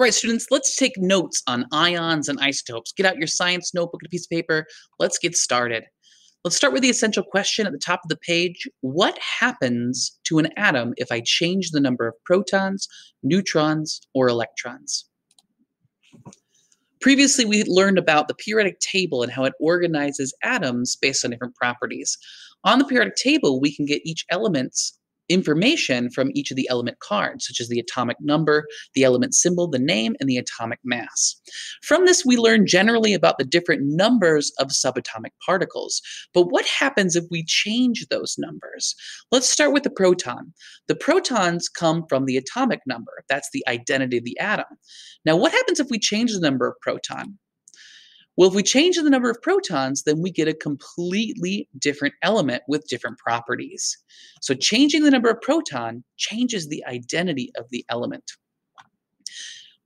All right, students, let's take notes on ions and isotopes. Get out your science notebook and a piece of paper. Let's get started. Let's start with the essential question at the top of the page. What happens to an atom if I change the number of protons, neutrons, or electrons? Previously, we learned about the periodic table and how it organizes atoms based on different properties. On the periodic table, we can get each element's information from each of the element cards, such as the atomic number, the element symbol, the name, and the atomic mass. From this, we learn generally about the different numbers of subatomic particles. But what happens if we change those numbers? Let's start with the proton. The protons come from the atomic number. That's the identity of the atom. Now, what happens if we change the number of proton? Well, if we change the number of protons, then we get a completely different element with different properties. So changing the number of proton changes the identity of the element.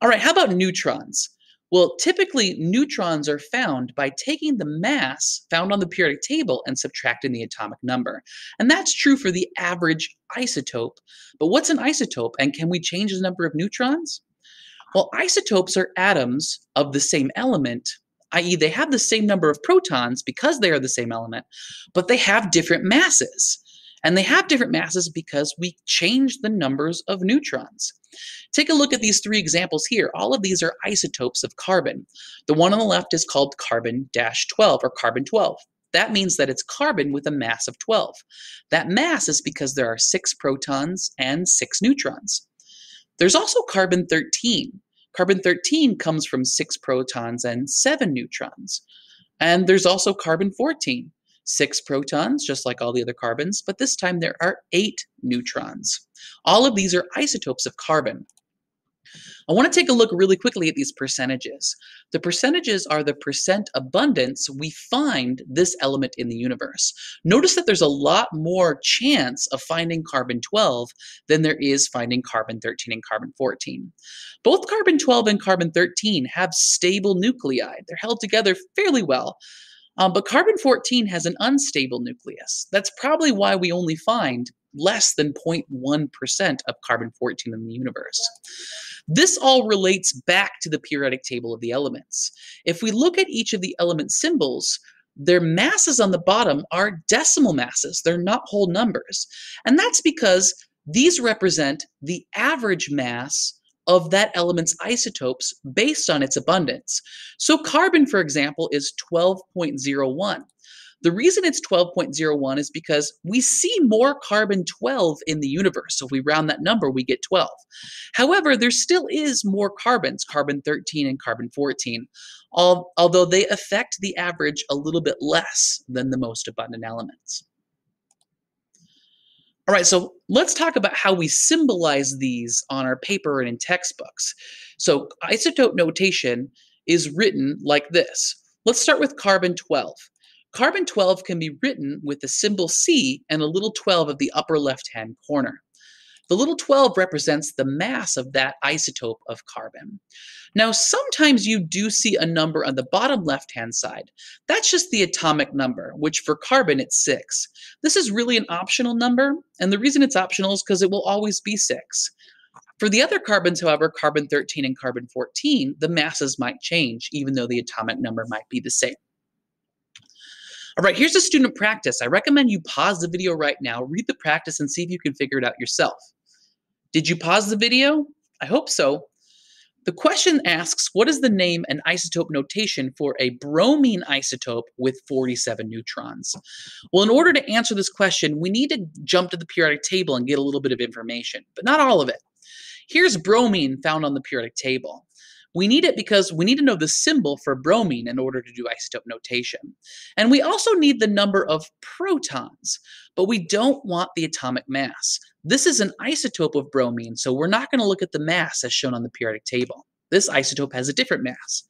All right, how about neutrons? Well, typically neutrons are found by taking the mass found on the periodic table and subtracting the atomic number. And that's true for the average isotope. But what's an isotope and can we change the number of neutrons? Well, isotopes are atoms of the same element i.e., they have the same number of protons because they are the same element, but they have different masses. And they have different masses because we change the numbers of neutrons. Take a look at these three examples here. All of these are isotopes of carbon. The one on the left is called carbon-12 or carbon 12. That means that it's carbon with a mass of 12. That mass is because there are six protons and six neutrons. There's also carbon 13. Carbon 13 comes from six protons and seven neutrons. And there's also carbon 14, six protons, just like all the other carbons, but this time there are eight neutrons. All of these are isotopes of carbon. I want to take a look really quickly at these percentages. The percentages are the percent abundance we find this element in the universe. Notice that there's a lot more chance of finding carbon-12 than there is finding carbon-13 and carbon-14. Both carbon-12 and carbon-13 have stable nuclei. They're held together fairly well. Um, but carbon-14 has an unstable nucleus. That's probably why we only find less than 0.1% of carbon-14 in the universe. This all relates back to the periodic table of the elements. If we look at each of the element symbols, their masses on the bottom are decimal masses. They're not whole numbers. And that's because these represent the average mass of that element's isotopes based on its abundance. So carbon, for example, is 12.01. The reason it's 12.01 is because we see more carbon 12 in the universe. So if we round that number, we get 12. However, there still is more carbons, carbon 13 and carbon 14, although they affect the average a little bit less than the most abundant elements. All right, so let's talk about how we symbolize these on our paper and in textbooks. So isotope notation is written like this. Let's start with carbon 12. Carbon 12 can be written with the symbol C and a little 12 of the upper left-hand corner. The little 12 represents the mass of that isotope of carbon. Now, sometimes you do see a number on the bottom left-hand side. That's just the atomic number, which for carbon, it's 6. This is really an optional number, and the reason it's optional is because it will always be 6. For the other carbons, however, carbon 13 and carbon 14, the masses might change, even though the atomic number might be the same. All right, here's a student practice. I recommend you pause the video right now, read the practice, and see if you can figure it out yourself. Did you pause the video? I hope so. The question asks, what is the name and isotope notation for a bromine isotope with 47 neutrons? Well, in order to answer this question, we need to jump to the periodic table and get a little bit of information, but not all of it. Here's bromine found on the periodic table. We need it because we need to know the symbol for bromine in order to do isotope notation. And we also need the number of protons, but we don't want the atomic mass. This is an isotope of bromine, so we're not going to look at the mass as shown on the periodic table. This isotope has a different mass.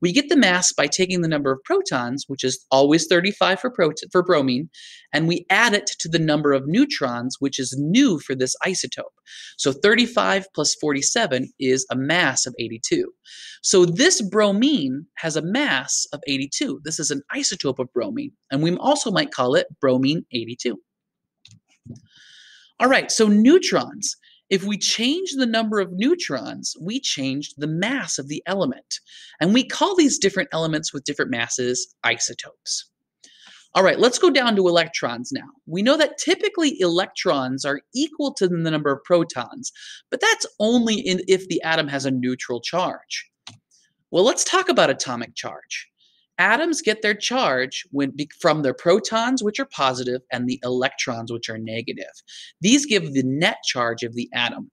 We get the mass by taking the number of protons, which is always 35 for, for bromine, and we add it to the number of neutrons, which is new for this isotope. So 35 plus 47 is a mass of 82. So this bromine has a mass of 82. This is an isotope of bromine, and we also might call it bromine 82. All right, so neutrons. If we change the number of neutrons, we change the mass of the element. And we call these different elements with different masses isotopes. All right, let's go down to electrons now. We know that typically electrons are equal to the number of protons, but that's only in, if the atom has a neutral charge. Well, let's talk about atomic charge. Atoms get their charge when, from their protons, which are positive, and the electrons, which are negative. These give the net charge of the atom.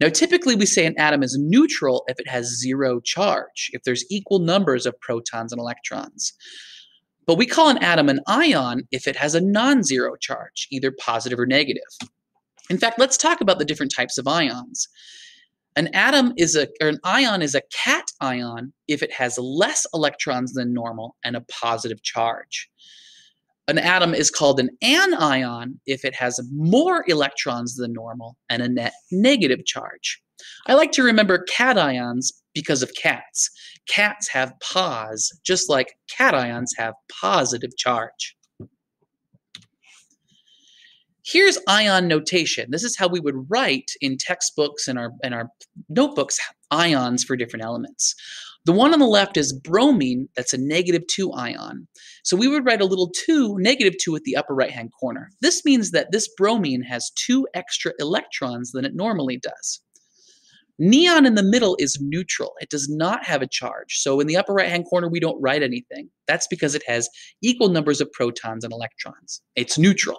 Now, typically we say an atom is neutral if it has zero charge, if there's equal numbers of protons and electrons. But we call an atom an ion if it has a non-zero charge, either positive or negative. In fact, let's talk about the different types of ions. An atom is a, or an ion is a cation if it has less electrons than normal and a positive charge. An atom is called an anion if it has more electrons than normal and a net negative charge. I like to remember cations because of cats. Cats have paws, just like cations have positive charge. Here's ion notation. This is how we would write in textbooks and our, and our notebooks ions for different elements. The one on the left is bromine, that's a negative 2 ion. So we would write a little 2, negative 2 at the upper right-hand corner. This means that this bromine has two extra electrons than it normally does. Neon in the middle is neutral. It does not have a charge. So in the upper right-hand corner, we don't write anything. That's because it has equal numbers of protons and electrons. It's neutral.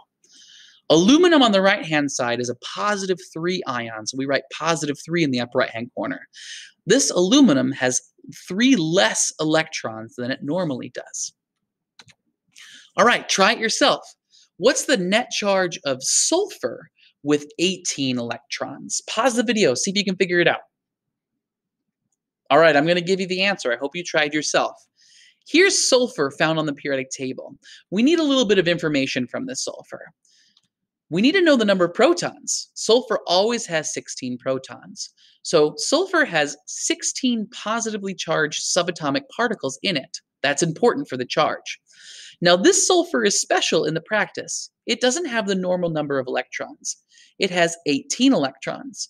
Aluminum on the right-hand side is a positive 3 ion, so we write positive 3 in the upper right-hand corner. This aluminum has 3 less electrons than it normally does. All right, try it yourself. What's the net charge of sulfur with 18 electrons? Pause the video, see if you can figure it out. All right, I'm going to give you the answer. I hope you tried yourself. Here's sulfur found on the periodic table. We need a little bit of information from this sulfur. We need to know the number of protons. Sulfur always has 16 protons. So sulfur has 16 positively charged subatomic particles in it. That's important for the charge. Now, this sulfur is special in the practice. It doesn't have the normal number of electrons. It has 18 electrons.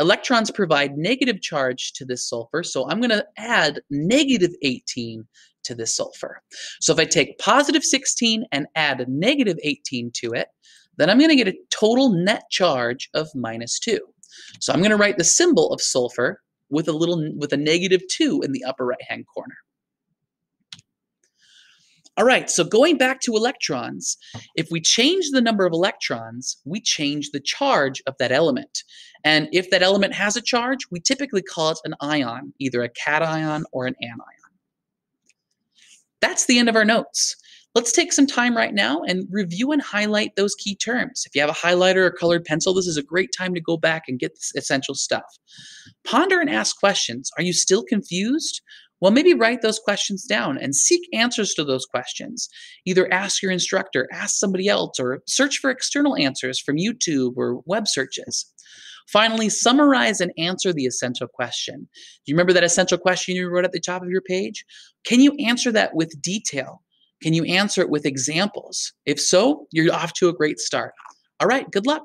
Electrons provide negative charge to this sulfur, so I'm going to add negative 18 to this sulfur. So if I take positive 16 and add negative 18 to it, then I'm going to get a total net charge of minus 2. So I'm going to write the symbol of sulfur with a little with a negative 2 in the upper right hand corner. All right, so going back to electrons, if we change the number of electrons, we change the charge of that element. And if that element has a charge, we typically call it an ion, either a cation or an anion. That's the end of our notes. Let's take some time right now and review and highlight those key terms. If you have a highlighter or colored pencil, this is a great time to go back and get this essential stuff. Ponder and ask questions. Are you still confused? Well, maybe write those questions down and seek answers to those questions. Either ask your instructor, ask somebody else, or search for external answers from YouTube or web searches. Finally, summarize and answer the essential question. Do you remember that essential question you wrote at the top of your page? Can you answer that with detail? Can you answer it with examples? If so, you're off to a great start. All right, good luck.